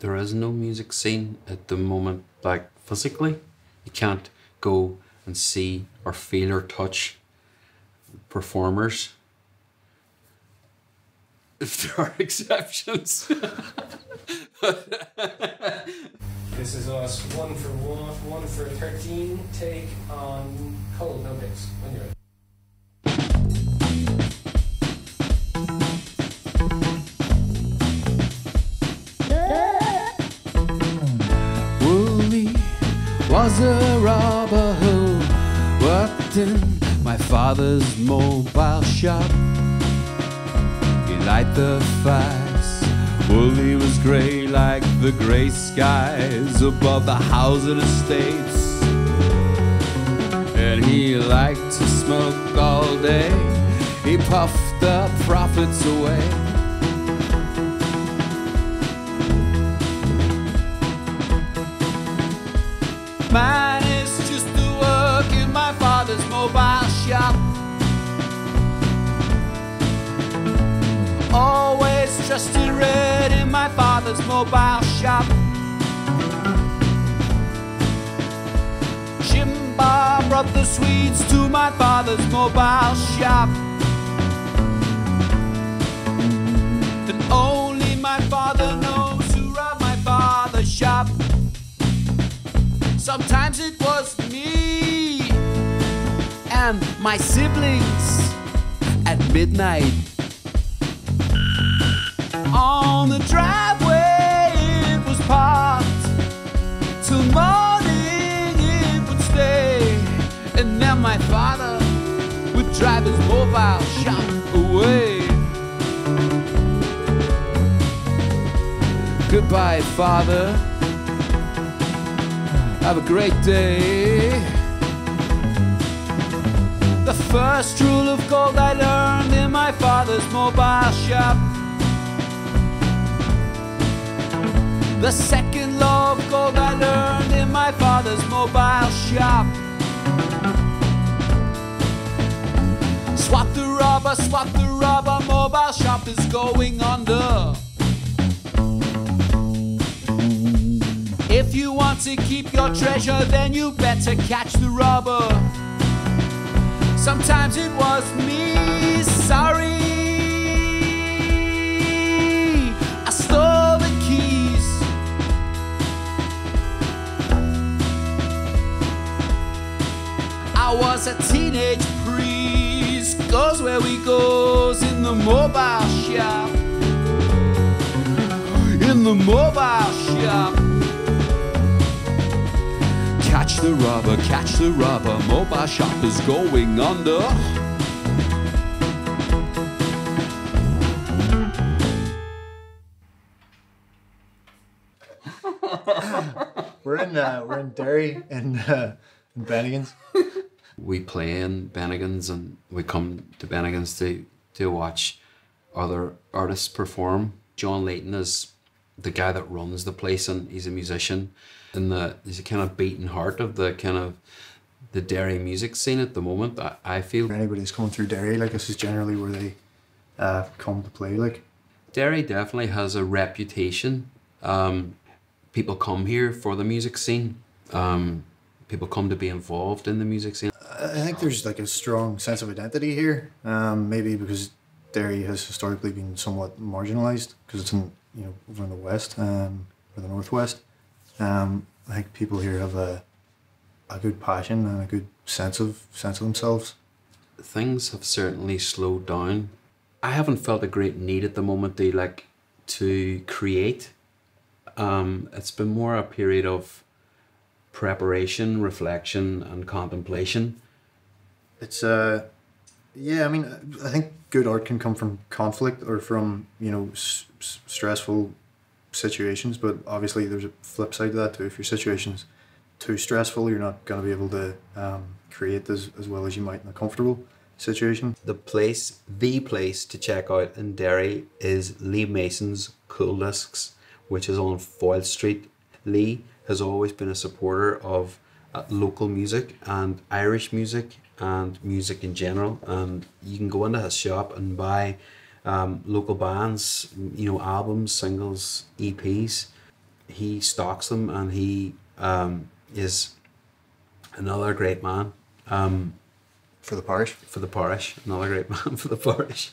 there is no music scene at the moment, like physically. You can't go and see or feel or touch performers. If there are exceptions. This is us one for one, one for 13. Take on Cold No Picks when you're ready. Was a robber who worked in my father's mobile shop. He liked the facts. Wooly was grey like the grey skies above the housing estates. And he liked to smoke all day. He puffed the profits away. Trusted red in my father's mobile shop. Jimba brought the sweets to my father's mobile shop. And only my father knows who robbed my father's shop. Sometimes it was me and my siblings at midnight. Would drive his mobile shop away. Goodbye, father. Have a great day. The first rule of gold I learned in my father's mobile shop. The second law of gold I learned in my father's mobile rubber, swap the rubber, mobile shop is going under. If you want to keep your treasure, then you better catch the robber. Sometimes it was me, sorry. I stole the keys. I was a teenage Goes where we goes in the mobile shop. In the mobile shop. Catch the rubber, catch the rubber. Mobile shop is going under. We're in uh, we're in Derry and uh, in Bennigan's. We play in Bennigan's and we come to Bennigan's to, to watch other artists perform. John Leighton is the guy that runs the place and he's a musician and the he's a kind of beating heart of the kind of the Derry music scene at the moment. I, I feel For anybody who's coming through Derry, like this is generally where they uh, come to play. Like Derry definitely has a reputation. Um, people come here for the music scene. Um, people come to be involved in the music scene. I think there's like a strong sense of identity here. Um, maybe because Derry has historically been somewhat marginalised because it's in you know over in the west um, or the northwest. Um, I think people here have a a good passion and a good sense of sense of themselves. things have certainly slowed down. I haven't felt a great need at the moment to like to create. Um, it's been more a period of preparation, reflection, and contemplation. It's uh, yeah. I mean, I think good art can come from conflict or from you know s- stressful situations, but obviously there's a flip side to that too. If your situation's too stressful, you're not going to be able to um, create as, as well as you might in a comfortable situation. The place, the place to check out in Derry is Lee Mason's Cool Discs, which is on Foyle Street. Lee has always been a supporter of local music and Irish music and music in general. And you can go into his shop and buy um, local bands, you know, albums, singles, EPs. he stocks them and he um, is another great man um, For the parish. for the parish. Another great man for the parish.